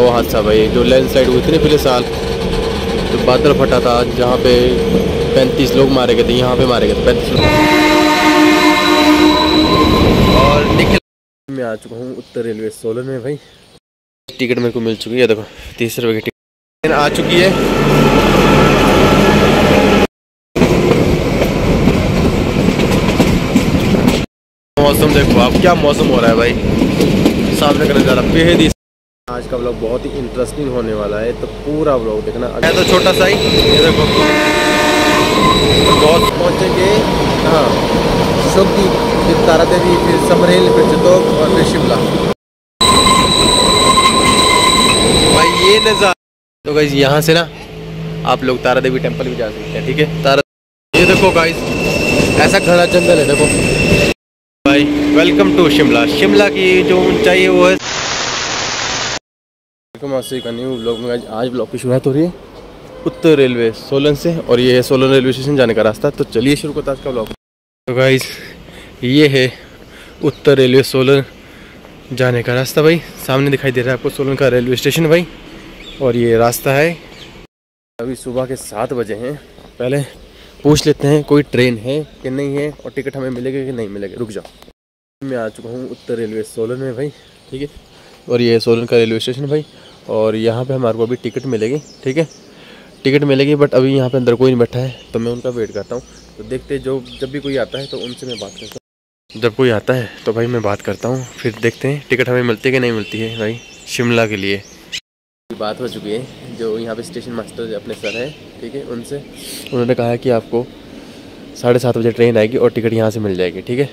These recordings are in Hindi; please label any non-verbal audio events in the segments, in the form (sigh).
वो हादसा भाई जो लैंड स्लाइड हुई थी ना पिछले साल जो बादल फटा था जहाँ पे पैंतीस लोग मारे गए थे यहाँ पे मारे गए थे पैंतीस लोग। और मैं आ चुका हूँ उत्तर रेलवे सोलन में भाई। टिकट मेरे को मिल चुकी है देखो तीस रुपये की टिकट। आ चुकी है। मौसम देखो आप क्या मौसम हो रहा है भाई? सामने का नज़ारा बेहद ही आज का ब्लॉग बहुत ही इंटरेस्टिंग होने वाला है तो पूरा ब्लॉग देखना। है तो छोटा सा ही ये देखो। बहुत पहुँचेंगे। हाँ। शुभदीप फिर तारा देवी फिर समरेल फिर चित्तौड़ और फिर शिमला। भाई ये नज़ारा। तो गाइज़ यहाँ से ना आप लोग तारा देवी टेंपल भी जा सकते हैं ठीक है? तारा ये देखो गाइज़ ऐसा घना जंगल है देखो। भाई वेलकम टू शिमला। शिमला की जो ऊंचाई है वो है का न्यू ब्लॉग में आज- आज ब्लॉग की शुरुआत हो रही है उत्तर रेलवे सोलन से और ये है सोलन रेलवे स्टेशन जाने का रास्ता। तो चलिए शुरू करता आज का ब्लॉग तो गाइज़ ये है उत्तर रेलवे सोलन जाने का रास्ता भाई। सामने दिखाई दे रहा है आपको सोलन का रेलवे स्टेशन भाई। और ये रास्ता है। अभी सुबह के सात बजे हैं। पहले पूछ लेते हैं, कोई ट्रेन है कि नहीं है और टिकट हमें मिलेगा कि नहीं मिलेगा? रुक जाओ। मैं आ चुका हूँ उत्तर रेलवे सोलन में भाई, ठीक है? और ये सोलन का रेलवे स्टेशन भाई। और यहाँ पे हमारे को अभी टिकट मिलेगी, ठीक है? टिकट मिलेगी बट अभी यहाँ पे अंदर कोई नहीं बैठा है तो मैं उनका वेट करता हूँ। तो देखते जो, जब भी कोई आता है तो उनसे मैं बात करता हूँ। जब कोई आता है तो भाई मैं बात करता हूँ, फिर देखते हैं, टिकट हमें मिलती है कि नहीं मिलती है भाई, शिमला के लिए। बात हो चुकी है, जो यहाँ पे स्टेशन मास्टर अपने सर है, ठीक है, उनसे। उन्होंने कहा है कि आपको साढ़े सात बजे ट्रेन आएगी और टिकट यहाँ से मिल जाएगी, ठीक है?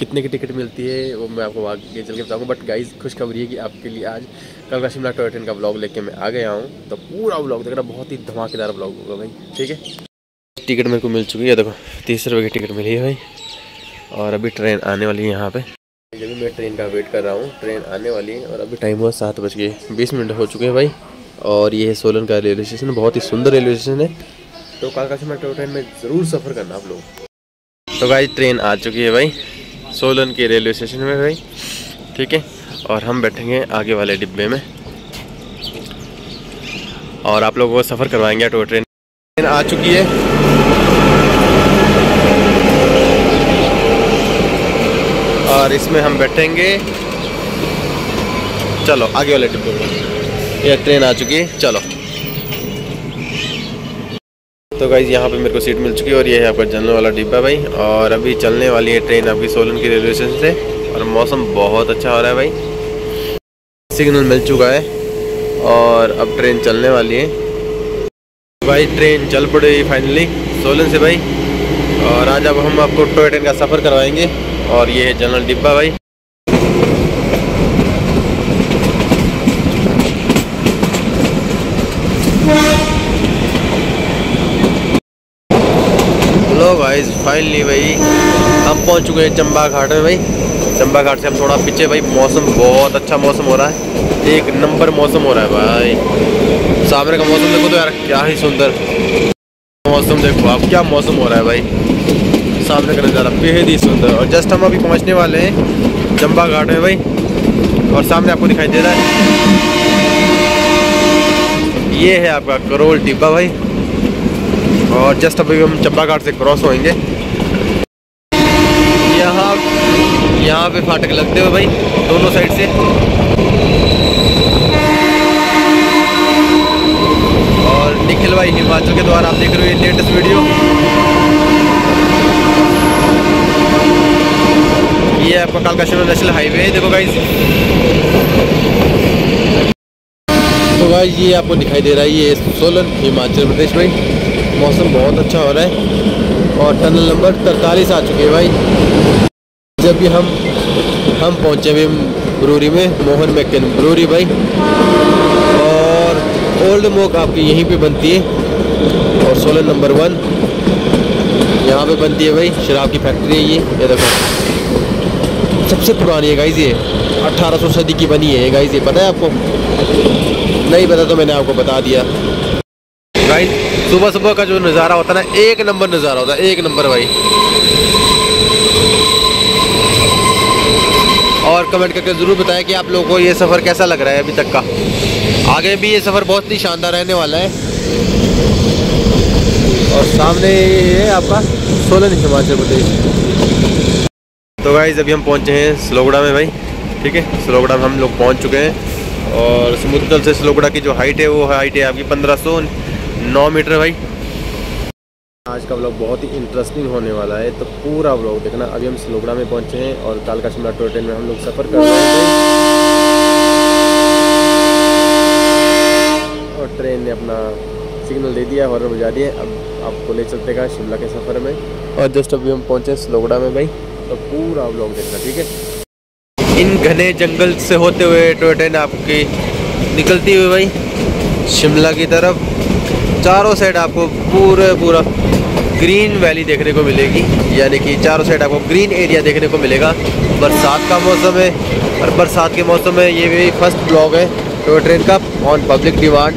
कितने की टिकट मिलती है, वो मैं आपको आगे चल के बताऊँगा। बट गाइज़ खुशखबरी है कि आपके लिए आज कल का शिमला टॉय ट्रेन का ब्लॉग लेके मैं आ गया हूँ। तो पूरा ब्लॉग देखना, बहुत ही धमाकेदार ब्लॉग होगा भाई, ठीक है? टिकट मेरे को मिल चुकी है, देखो, तीस रुपये की टिकट मिली है भाई। और अभी ट्रेन आने वाली है यहाँ पे। जब मैं ट्रेन का वेट कर रहा हूँ ट्रेन आने वाली है, और अभी टाइम हुआ सात बज के बीस मिनट हो चुके हैं भाई। और ये है सोलन का रेलवे स्टेशन बहुत ही सुंदर रेलवे स्टेशन है। तो कालका शिमला टॉय ट्रेन में ज़रूर सफ़र करना आप लोग। तो भाई ट्रेन आ चुकी है भाई। सोलन के रेलवे स्टेशन में भाई। ठीक है? और हम बैठेंगे आगे वाले डिब्बे में। और आप लोगों को सफ़र करवाएँगे टॉय ट्रेन। ट्रेन आ चुकी है। और इसमें हम बैठेंगे। चलो, आगे वाले डिब्बे में। यह ट्रेन आ चुकी है। चलो। तो गाइज़ यहाँ पे मेरे को सीट मिल चुकी है और ये है आपका जनरल वाला डिब्बा भाई। और अभी चलने वाली है ट्रेन आपकी सोलन की रेलवे स्टेशन से। और मौसम बहुत अच्छा हो रहा है भाई। सिग्नल मिल चुका है। और अब ट्रेन चलने वाली है। भाई ट्रेन चल पड़ी फाइनली सोलन से भाई। और आज अब हम आपको टॉय ट्रेन का सफ़र करवाएँगे। और ये है जनरल डिब्बा भाई। भाई फाइनली भाई, हम पहुँच चुके हैं चंबा घाट में भाई। चंबा घाट से हम थोड़ा पीछे, भाई, मौसम बहुत अच्छा मौसम हो रहा है। एक नंबर मौसम हो रहा है भाई। सामने का मौसम देखो तो यार, क्या ही सुंदर। मौसम देखो आप, क्या मौसम हो रहा है भाई। सामने का नज़ारा बेहद ही सुंदर। और जस्ट हम अभी पहुँचने वाले हैं चंबा घाट में भाई। और सामने आपको दिखाई दे रहा है। ये है आपका करोल डिब्बा भाई। और जस्ट अभी हम चंबा घाट से क्रॉस होएँगे। यहाँ यहाँ पे फाटक लगते हुए भाई, दोनों साइड से। और निखिल भाई हिमाचल के द्वारा आप देख रहे हो ये लेटेस्ट वीडियो। ये है आपका कालका शिमला नेशनल हाईवे देखो गाइस तो भाई ये आपको दिखाई दे रहा है, ये सोलन हिमाचल प्रदेश भाई मौसम बहुत अच्छा हो रहा है और टनल नंबर तरतालीस आ चुके हैं भाई। जब भी हम हम पहुँचे अभी ब्रूरी में, मोहन मैकन ब्रूरी भाई। और ओल्ड मोक आपकी यहीं पे बनती है और सोलन नंबर वन यहाँ पे बनती है भाई। शराब की फैक्ट्री है ये ये देखो। सबसे पुरानी है गाइज़ ये। 1800 सदी की बनी है गाइज़ ये। पता है आपको? नहीं पता तो मैंने आपको बता दिया। गाइज़ सुबह सुबह का जो नज़ारा होता है ना, एक नंबर नज़ारा होता है, एक नंबर भाई। और कमेंट करके ज़रूर बताएँ कि आप लोगों को ये सफ़र कैसा लग रहा है अभी तक का। आगे भी ये सफ़र बहुत ही शानदार रहने वाला है। और सामने ये है आपका सोलन हिमाचल प्रदेश। तो भाई अभी हम पहुँचे हैं सलोगड़ा में भाई, ठीक है? सलोगड़ा में हम लोग पहुँच चुके हैं। और समुद्र तल से सलोगड़ा की जो हाइट है, वो हाइट है आपकी पंद्रह नौ मीटर भाई। आज का ब्लॉग बहुत ही इंटरेस्टिंग होने वाला है तो पूरा ब्लॉग देखना। अभी हम सलोगड़ा में पहुँचे हैं और कालका शिमला टोय ट्रेन में हम लोग सफ़र कर रहे हैं। और ट्रेन ने अपना सिग्नल दे दिया हॉर्न बजा दिए। अब आपको ले चलते का शिमला के सफ़र में। और जस्ट अभी हम पहुँचे सलोगड़ा में भाई तो पूरा ब्लॉग देखना, ठीक है? इन घने जंगल से होते हुए टोय ट्रेन आपकी निकलती हुई भाई, शिमला की तरफ़। चारों साइड आपको पूरे पूरा ग्रीन वैली देखने को मिलेगी। यानी कि चारों साइड आपको ग्रीन एरिया देखने को मिलेगा। बरसात का मौसम है और बरसात के मौसम में ये भी फ़र्स्ट ब्लॉग है टोय ट्रेन का ऑन पब्लिक डिमांड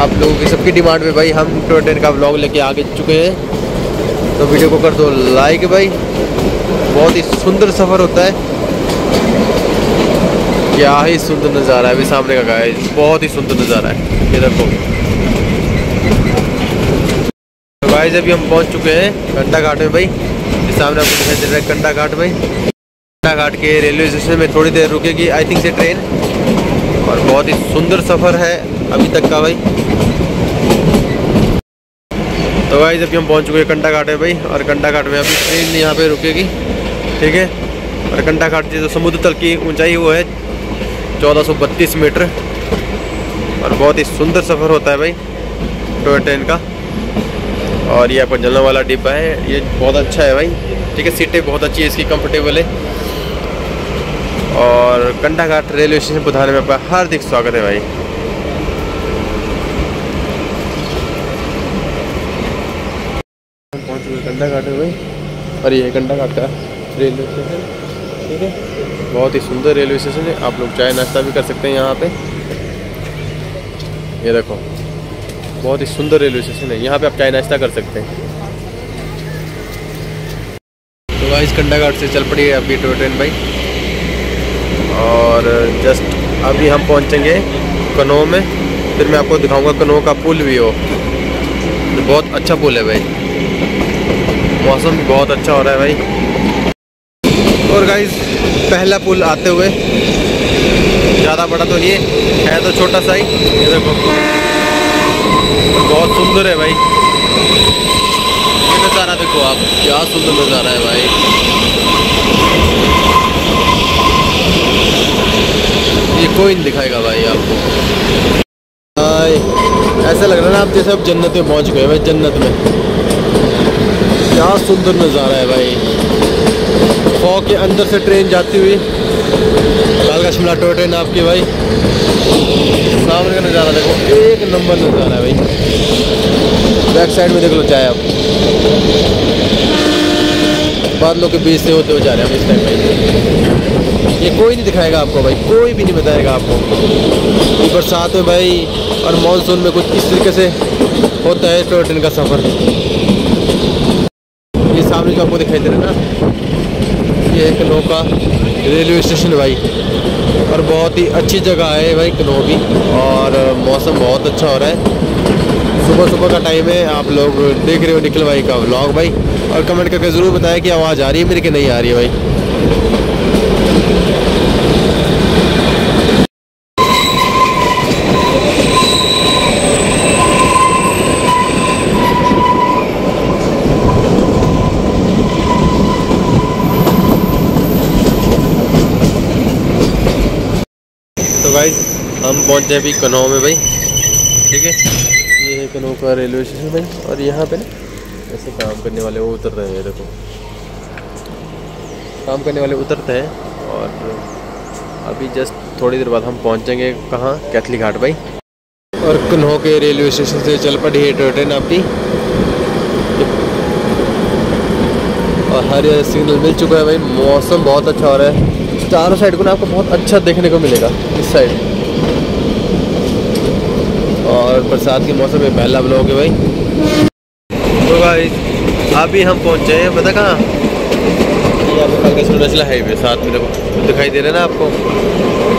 आप लोगों की सबकी डिमांड में भाई हम टोय ट्रेन का ब्लॉग लेके आगे चुके हैं। तो वीडियो को कर दो लाइक भाई। बहुत ही सुंदर सफ़र होता है। क्या ही सुंदर नज़ारा है अभी सामने का गाय बहुत ही सुंदर नज़ारा है। ये देखो। गाइस अभी हम पहुँच चुके हैं कंडा घाट में भाई। सामने आपको दिखाई दे रहा है कंडा घाट भाई। कंडा घाट के रेलवे स्टेशन में थोड़ी देर रुकेगी आई थिंक से ट्रेन और बहुत ही सुंदर सफ़र है अभी तक का भाई। तो गाइस अभी हम पहुँच चुके हैं कंडा घाट में भाई। और कंडा घाट में अभी ट्रेन यहाँ पे रुकेगी, ठीक है? और कंडा घाट जो समुद्र तल की ऊंचाई, वो है 1432 मीटर। और बहुत ही सुंदर सफ़र होता है भाई, टोय ट्रेन का। और ये आपका जलने वाला डिब्बा है। ये बहुत अच्छा है भाई। ठीक है, सीटें बहुत अच्छी है, इसकी कंफर्टेबल है। और कंडा घाट रेलवे स्टेशन बुधाने में आपका हार्दिक स्वागत है भाई। पहुँच चुके कंडा घाट में भाई। और ये कंडा घाट का रेलवे स्टेशन। ठीक है, बहुत ही सुंदर रेलवे स्टेशन है। आप लोग चाय नाश्ता भी कर सकते हैं यहाँ पे। ये देखो। बहुत ही सुंदर रेलवे स्टेशन है। यहाँ पे आप चाय नाश्ता कर सकते हैं। तो भाई कंडा घाट से चल पड़ी है अभी टो ट्रेन भाई। और जस्ट अभी हम पहुँचेंगे कनो में। फिर मैं आपको दिखाऊँगा कनो का पुल भी हो। तो बहुत अच्छा पुल है भाई। मौसम भी बहुत अच्छा हो रहा है भाई। और गाइज़ पहला पुल आते हुए, ज़्यादा बड़ा तो नहीं है तो छोटा सा ही। देखो। बहुत सुंदर है भाई। ये नज़ारा देखो आप, क्या सुंदर नज़ारा है भाई। ये कोई नहीं दिखाएगा भाई आपको। भाई ऐसा लग रहा है ना आप जैसे अब जन्नत में पहुँच गए भाई, जन्नत में। क्या सुंदर नज़ारा है भाई। फॉ के अंदर से ट्रेन जाती हुई लाल शिमला टो ट्रेन आपकी भाई। सामने का नज़ारा देखो, एक नंबर नज़ारा है भाई। बैक साइड में देख लो चाहे आप। बादलों के बीच से होते हुए जा रहे हैं हम इस टाइम भाई ये कोई नहीं दिखाएगा आपको भाई, कोई भी नहीं बताएगा आपको। बरसात में भाई और मानसून में कुछ इस तरीके से होता है टॉय ट्रेन का सफ़र। ये सामने जो आपको दिखाई दे रहा है ना, ये एक नौका रेलवे स्टेशन भाई। और बहुत ही अच्छी जगह है भाई कनोबी और मौसम बहुत अच्छा हो रहा है। सुबह सुबह का टाइम है, आप लोग देख रहे हो निखिल भाई का व्लॉग भाई। और कमेंट करके ज़रूर बताएँ कि आवाज़ आ रही है मेरी कि नहीं आ रही है भाई। भाई हम पहुँचे अभी कनौ में भाई। ठीक है? ये है कनौ का रेलवे स्टेशन भाई, और यहाँ पे ना ऐसे काम करने वाले वो उतर रहे हैं, देखो। काम करने वाले उतरते हैं, और अभी जस्ट थोड़ी देर बाद हम पहुँचेंगे कहाँ? कैथली घाट भाई। और कन्हो के रेलवे स्टेशन से चल पड़ी है टोय ट्रेन आपकी। और हर सिग्नल मिल चुका है भाई, मौसम बहुत अच्छा हो रहा है। चारों साइड को ना आपको बहुत अच्छा देखने को मिलेगा, इस साइड। और बरसात के मौसम में पहला ब्लॉग है भाई। तो भाई अभी हम पहुँचे हैं, पता कहाँ? का हाईवे साथ में देखो, दिखाई दे रहा है ना आपको?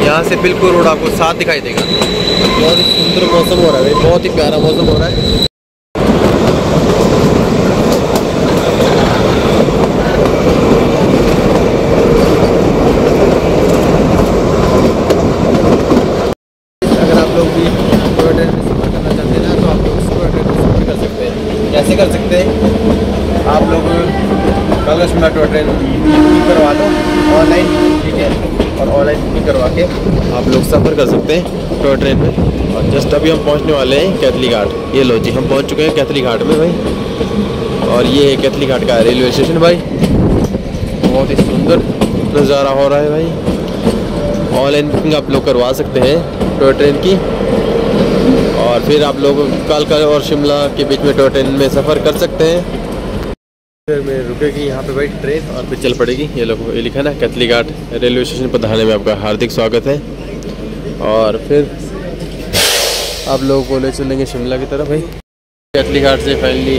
यहाँ से बिल्कुल रोड आपको साथ दिखाई देगा। बहुत ही सुंदर मौसम हो रहा है भाई, बहुत ही प्यारा मौसम हो रहा है अगर आप लोग भी टोय ट्रेन में सफ़र करना चाहते हैं ना तो आप लोग टोय ट्रेन में सफ़र कर सकते हैं कैसे कर सकते हैं आप लोग टोय ट्रेन बुकिंग करवा लो ऑनलाइन ठीक है। और ऑनलाइन बुकिंग करवा के आप लोग सफ़र कर सकते हैं टोय ट्रेन में और जस्ट अभी हम पहुँचने वाले हैं कैथली घाट ये लो जी, हम पहुँच चुके हैं कैथली घाट में भाई। और ये कैथली घाट का रेलवे स्टेशन भाई। बहुत ही सुंदर नज़ारा हो रहा है भाई। ऑनलाइन बुकिंग आप लोग करवा सकते हैं टॉय ट्रेन की। और फिर आप लोग कालका और शिमला के बीच में टॉय ट्रेन में सफ़र कर सकते हैं। फिर में रुकेगी यहाँ पे भाई ट्रेन। और फिर चल पड़ेगी। ये लोग ये लिखा ना कैथली घाट रेलवे स्टेशन पर दहाने में आपका हार्दिक स्वागत है। और फिर आप लोगों को ले चलेंगे शिमला की तरफ़ भाई। कैथली घाट से फाइनली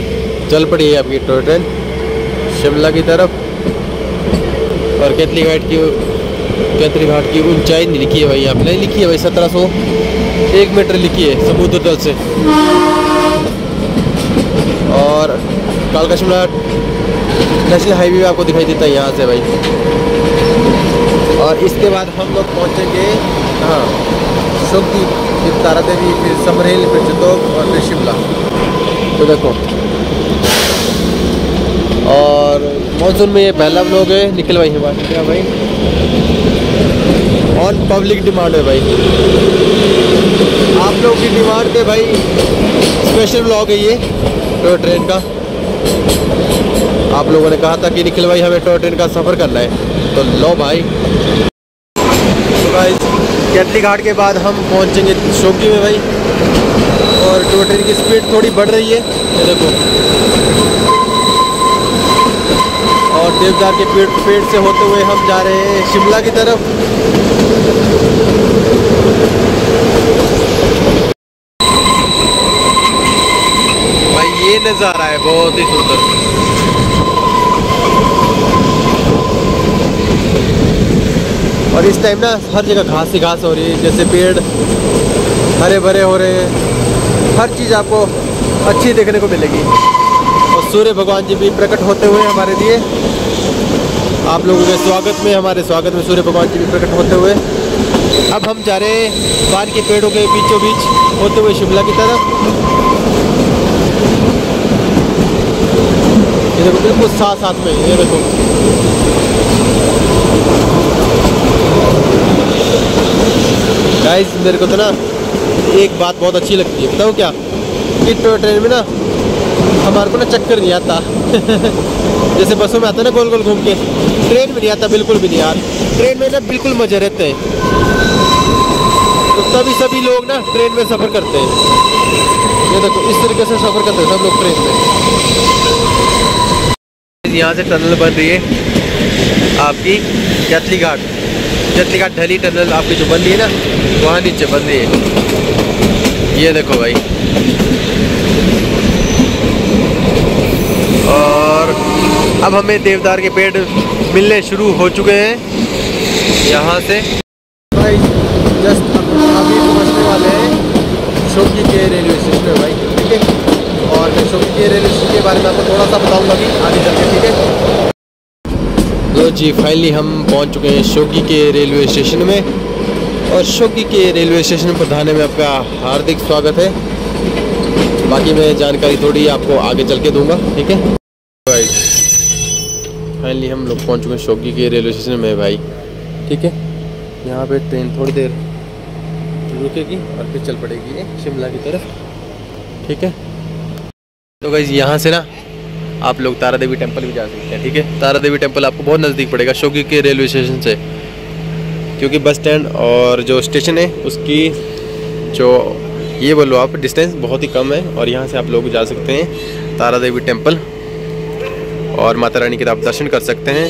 चल पड़ी है आपकी टॉय ट्रेन शिमला की तरफ़। और कैथली घाट की कैथली घाट की ऊंचाई नहीं लिखी है भाई यहाँ पे नहीं लिखी है भाई, सत्रह सौ एक मीटर लिखी है समुद्र तल से। और कालका शिमला नेशनल हाईवे आपको दिखाई देता है, यहाँ से भाई। और इसके बाद हम लोग पहुँचेंगे हाँ शोकी फिर तारा देवी फिर समरेल, फिर चित्तौड़ और फिर शिमला। तो देखो। और मानसून में ये पहला ब्लॉग है, निखिल भाई हमारे क्या भाई? ऑन पब्लिक डिमांड है भाई। आप लोग की डिमांड पे भाई। स्पेशल ब्लॉग है ये ट्रेन का। आप लोगों ने कहा था कि निखिल भाई हमें टॉय ट्रेन का सफ़र करना है। तो लो भाई। तो कैथली घाट के बाद हम पहुँचेंगे शोकी में भाई। और टॉय ट्रेन की स्पीड थोड़ी बढ़ रही है। ये देखो। और देवदार के पेड़ पेड़ से होते हुए हम जा रहे हैं शिमला की तरफ़। भाई, ये नज़ारा है बहुत ही सुंदर। और इस टाइम ना हर जगह घास ही घास हो रही है, जैसे पेड़ हरे भरे हो रहे हैं। हर चीज़ आपको अच्छी देखने को मिलेगी। और सूर्य भगवान जी भी प्रकट होते हुए हमारे लिए, आप लोगों के स्वागत में, हमारे स्वागत में सूर्य भगवान जी भी प्रकट होते हुए। अब हम जा रहे हैं पान के पेड़ों के बीचों बीच होते हुए शिमला की तरफ़। ये देखो, बिल्कुल साथ साथ में, ये देखो। गाइस मेरे को तो ना एक बात बहुत अच्छी लगती है। बताओ क्या? कि टॉय ट्रेन में ना हमारे को ना चक्कर नहीं आता। (laughs) जैसे बसों में आता ना गोल गोल घूम के ट्रेन में नहीं आता, बिल्कुल भी नहीं यार। ट्रेन में ना बिल्कुल मज़े रहते हैं। तो तभी सभी लोग ना ट्रेन में सफ़र करते हैं। ये देखो, इस तरीके से सफ़र करते हैं सब लोग ट्रेन में। यहाँ से टनल बन रही है आपकी कैथली घाट। कैथली घाट ढली टनल आपकी जो रही है ना, वहाँ नीचे रही है। ये देखो भाई। और अब हमें देवदार के पेड़ मिलने शुरू हो चुके हैं। यहाँ से भाई जस्ट अभी पहुँचने वाले हैं शोकी के रेलवे स्टेशन पे भाई, ठीक है? और मैं शोकी के रेलवे स्टेशन के बारे में आपको थोड़ा सा बताऊँगा अभी, आगे चल के, ठीक है? तो जी फाइनली हम पहुँच चुके हैं शोकी के रेलवे स्टेशन में। और शोकी के रेलवे स्टेशन पर धाने में आपका हार्दिक स्वागत है। बाकी मैं जानकारी थोड़ी आपको आगे चल के दूँगा, ठीक है? भाई फाइनली हम लोग पहुँच चुके हैं शोकी के रेलवे स्टेशन में भाई, ठीक है? यहाँ पे ट्रेन थोड़ी देर रुकेगी और फिर चल पड़ेगी शिमला की तरफ़, ठीक है? तो भाई यहाँ से ना आप लोग तारा देवी टेंपल भी जा सकते हैं, ठीक है? तारा देवी टेंपल आपको बहुत नज़दीक पड़ेगा शोकी के रेलवे स्टेशन से, क्योंकि बस स्टैंड और जो स्टेशन है, उसकी जो ये बोलो आप, डिस्टेंस बहुत ही कम है और यहाँ से आप लोग जा सकते हैं तारा देवी टेंपल और माता रानी के आप दर्शन कर सकते हैं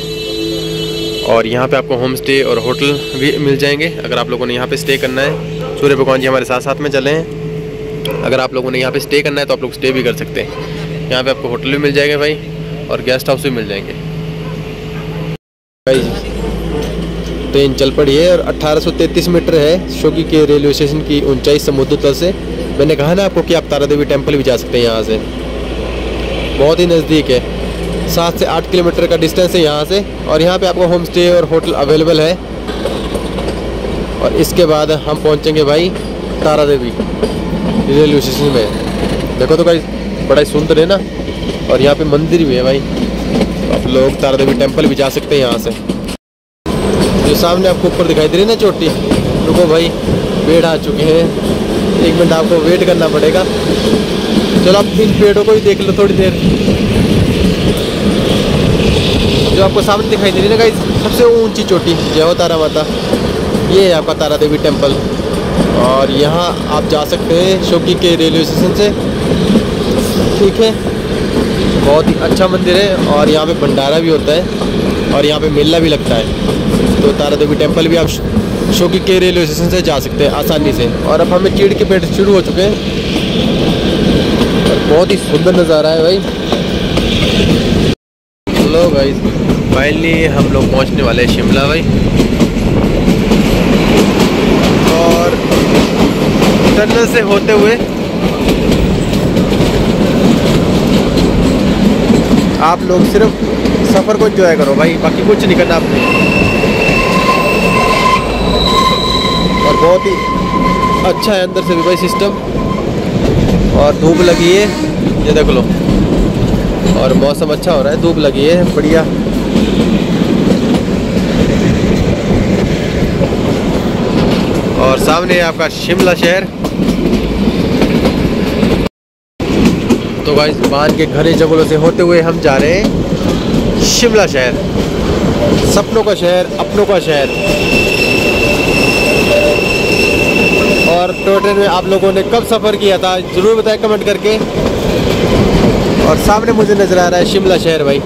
और यहाँ पे आपको होम स्टे और होटल भी मिल जाएँगे। अगर आप लोगों ने यहाँ पे स्टे करना है, सूर्य भगवान जी हमारे साथ साथ में चले। हैं अगर आप लोगों ने यहाँ पे स्टे करना है तो आप लोग स्टे भी कर सकते हैं। यहाँ पे आपको होटल भी मिल जाएँगे भाई और गेस्ट हाउस भी मिल जाएँगे। भाई, ट्रेन चल पड़ी है और 1833 मीटर है शोकी के रेलवे स्टेशन की ऊंचाई समुद्र तल से। मैंने कहा ना आपको कि आप तारा देवी टेंपल भी जा सकते हैं यहाँ से। बहुत ही नज़दीक है। सात से आठ किलोमीटर का डिस्टेंस है यहाँ से और यहाँ पे आपको होम स्टे और होटल अवेलेबल है। और इसके बाद हम पहुँचेंगे भाई तारा देवी रेलवे स्टेशन में। देखो तो भाई बड़ा सुंदर है ना। और यहाँ पे मंदिर भी है भाई। आप लोग तारा देवी टेंपल भी जा सकते हैं यहाँ से। जो सामने आपको ऊपर दिखाई दे रही है ना चोटी, रुको भाई, पेड़ आ चुके हैं। एक मिनट आपको वेट करना पड़ेगा। चलो आप इन पेड़ों को ही देख लो थोड़ी देर। जो आपको सामने दिखाई दे रही है ना गाइस सबसे ऊँची चोटी, जय हो तारा माता। ये है आपका तारा देवी टेंपल और यहाँ आप जा सकते हैं शोकी के रेलवे स्टेशन से। ठीक है। बहुत ही अच्छा मंदिर है और यहाँ पे भंडारा भी होता है और यहाँ पे मेला भी लगता है। तो तारा देवी टेंपल भी आप शोकी के रेलवे स्टेशन से जा सकते हैं आसानी से। और अब हमें चीड़ के पेड़ शुरू हो चुके हैं। बहुत ही सुंदर नज़ारा है भाई। हेलो भाई फाइनली हम लोग पहुँचने वाले हैं शिमला भाई। और टनल से होते हुए आप लोग सिर्फ़ सफ़र को एंजॉय करो भाई, बाकी कुछ नहीं करना आपने। और बहुत ही अच्छा है अंदर से भी भाई सिस्टम और धूप लगी है, ये देख लो। और मौसम अच्छा हो रहा है, धूप लगी है, बढ़िया। और सामने आपका शिमला शहर। तो भाई बाहर के घरे जंगलों से होते हुए हम जा रहे हैं शिमला शहर। सपनों का शहर, अपनों का शहर। और ट्रेन में आप लोगों ने कब सफ़र किया था, ज़रूर बताएँ कमेंट करके। और सामने मुझे नज़र आ रहा है शिमला शहर भाई।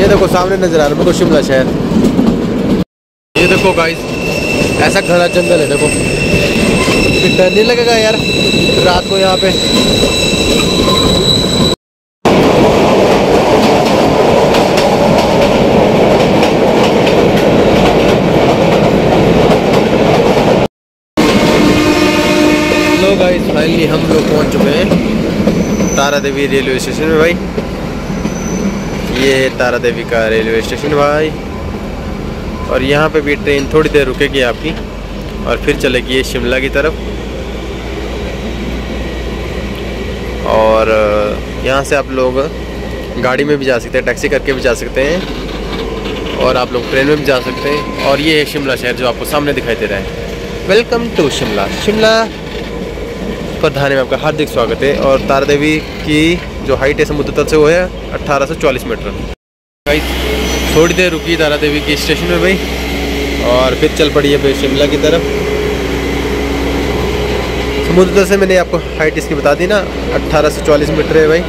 ये देखो, सामने नज़र आ रहा है, मेरे को शिमला शहर। ये देखो गाइस ऐसा घना जंगल है, देखो। डर नहीं लगेगा यार, रात को यहाँ पे। फाइनली हम लोग पहुँच चुके हैं तारा देवी रेलवे स्टेशन में भाई। ये है तारा देवी का रेलवे स्टेशन भाई। और यहाँ पे भी ट्रेन थोड़ी देर रुकेगी आपकी, और फिर चलेगी ये शिमला की तरफ़। और यहाँ से आप लोग गाड़ी में भी जा सकते हैं, टैक्सी करके भी जा सकते हैं और आप लोग ट्रेन में भी जा सकते हैं। और ये है शिमला शहर जो आपको सामने दिखाई दे रहा है। वेलकम टू शिमला शिमला प्रधान में आपका हार्दिक स्वागत है और तारा देवी की जो हाइट है समुद्र तल से वो है 1840 मीटर भाई थोड़ी देर रुकी तारा देवी की स्टेशन में भाई और फिर चल पड़ी है भाई शिमला की तरफ़। समुद्र से मैंने आपको हाइट इसकी बता दी ना 1840 मीटर है भाई।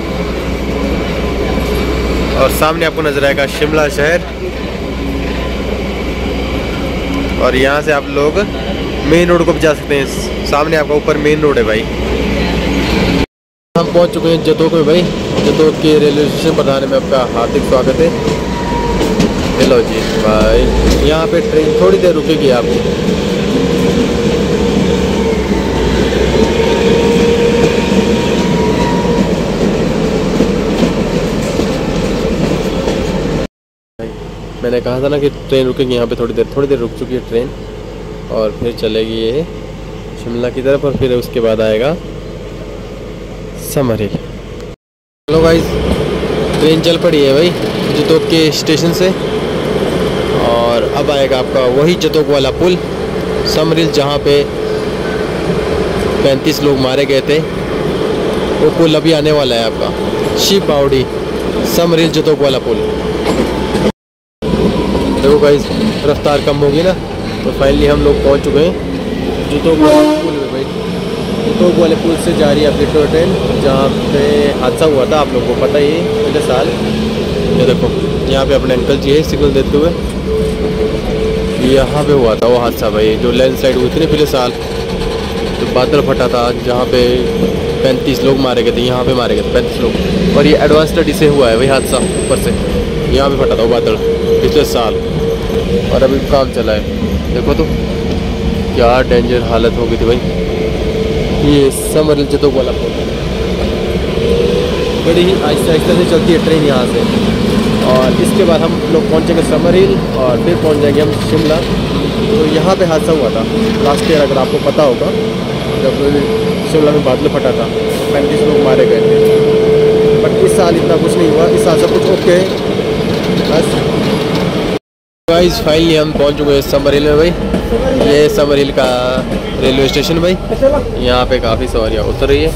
और सामने आपको नज़र आएगा शिमला शहर। और यहाँ से आप लोग मेन रोड को भी जा सकते हैं। सामने आपका ऊपर मेन रोड है भाई। हम पहुँच चुके हैं जतोक में भाई। जतोक के रेलवे स्टेशन प्रधान में आपका हार्दिक स्वागत है। हेलो जी, भाई। यहाँ पे ट्रेन थोड़ी देर रुकेगी आपकी। मैंने कहा था ना कि ट्रेन रुकेगी, यहाँ पे थोड़ी देर थोड़ी देर रुक चुकी है ट्रेन। और फिर चलेगी ये शिमला की तरफ़ और फिर उसके बाद आएगा समर। हिल भाई ट्रेन चल पड़ी है भाई जतोक के स्टेशन से। और अब आएगा आपका वही जतोक वाला पुल समर हिल जहाँ पे पैंतीस लोग मारे गए थे। वो पुल अभी आने वाला है आपका। शिव बावड़ी समर हिल जतोक वाला पुल। देखो भाई रफ्तार कम होगी ना? तो फाइनली हम लोग पहुँच चुके हैं जूतों वाले पुल में भाई। जतोक वाले पुल से जा रही है अपनी टोय ट्रेन जहाँ पे हादसा हुआ था, आप लोगों को पता ही है, पिछले साल। ये देखो, यहाँ पे अपने अंकल जी है सिग्नल देते हुए। यहाँ पे हुआ था वो हादसा भाई, जो लैंड स्लाइड हुई थी ना पिछले साल। जो बादल फटा था, जहाँ पे पैंतीस लोग मारे गए थे, यहाँ पे मारे गए थे पैंतीस लोग। और ये एडवांस स्टडी से हुआ है, वही हादसा ऊपर से। यहाँ पे फटा था वो बादल, पिछले साल। और अभी काम चला है। देखो तो क्या डेंजर हालत हो गई थी भाई। ये समर जतोक वाला बड़ी ही आहिस्ता आहिस्ता से चलती है ट्रेन यहाँ से। और इसके बाद हम लोग पहुँचेंगे समर हिल और फिर पहुँच जाएँगे हम शिमला। तो यहाँ पे हादसा हुआ था। लास्ट ईयर अगर आपको पता होगा। जब शिमला में बादल फटा था पैंतीस लोग मारे गए थे। बट इस साल इतना कुछ नहीं हुआ इस साल सब कुछ ओके बस। गाइस फाइनली हम पहुँच चुके हैं समर हिल में भाई। ये समर हिल का रेलवे स्टेशन भाई। यहाँ पे काफ़ी सवारियाँ उतर रही है।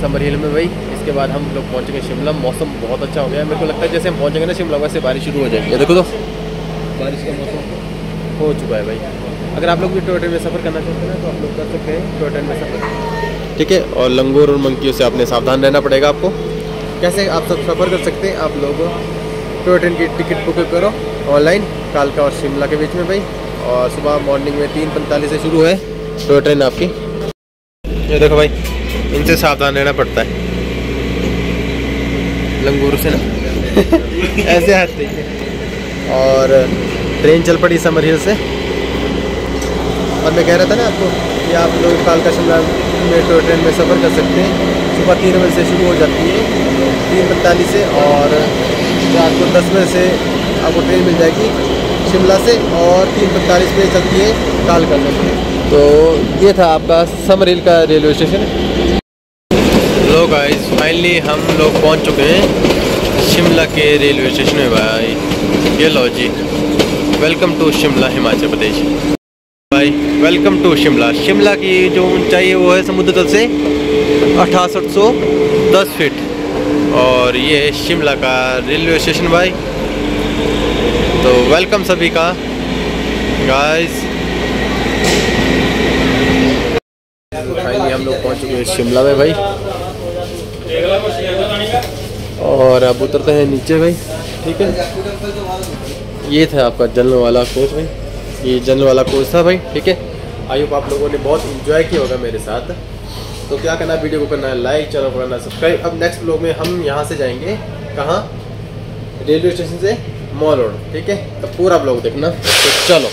समर हिल में भाई। इसके बाद हम लोग पहुँचेंगे शिमला। मौसम बहुत अच्छा हो गया। मेरे को लगता है जैसे हम पहुँचेंगे ना शिमला वैसे बारिश शुरू हो जाएगी। देखो तो। बारिश का मौसम। हो चुका है भाई। अगर आप लोग भी टोय ट्रेन में सफ़र करना चाहते हैं तो आप लोग कर सकते हैं टोय ट्रेन में सफ़र। ठीक है और लंगूर और मंकियों से आपने सावधान रहना पड़ेगा आपको। कैसे आप सब सफ़र कर सकते हैं आप लोग टोय ट्रेन की टिकट बुक करो ऑनलाइन कालका और शिमला के बीच में भाई। और सुबह मॉर्निंग में तीन पैंतालीस से शुरू है। टोय ट्रेन आपकी। ये देखो भाई इनसे सावधान रहना पड़ता है। लंगूर से ना? (laughs) ऐसे आते हैं और ट्रेन चल पड़ी समर हिल से। और मैं कह रहा था ना आपको कि आप लोग कालका शिमला मेट्रो ट्रेन में सफ़र कर सकते हैं। सुबह तीन बजे से शुरू हो जाती है तीन पैंतालीस से और रात को दस बजे से आपको ट्रेन मिल जाएगी शिमला से और तीन पैंतालीस बजे चलती है कालका से तो ये था आपका समर हिल का रेलवे स्टेशन। लो गाइस फाइनली हम लोग पहुँच चुके हैं शिमला के रेलवे स्टेशन में भाई। ये लो जी वेलकम टू शिमला हिमाचल प्रदेश। भाई वेलकम टू शिमला। शिमला की जो ऊंचाई है, वो है समुद्र तल से अठासठ सौ दस फीट और ये है शिमला का रेलवे स्टेशन भाई। तो वेलकम सभी का। गाइस फाइनली हम लोग पहुँच चुके हैं शिमला में भाई। और अब उतरते हैं नीचे भाई, ठीक है? ये था आपका जलने वाला कोर्स भाई। ये जनरल वाला कोर्स था भाई, ठीक है? आई होप आप लोगों ने बहुत इन्जॉय किया होगा मेरे साथ। तो क्या करना वीडियो को करना है लाइक चैनल को करना सब्सक्राइब अब नेक्स्ट ब्लॉग में हम यहाँ से जाएँगे, कहाँ? रेलवे स्टेशन से मॉल रोड ठीक है? तो पूरा ब्लॉग देखना। तो चलो।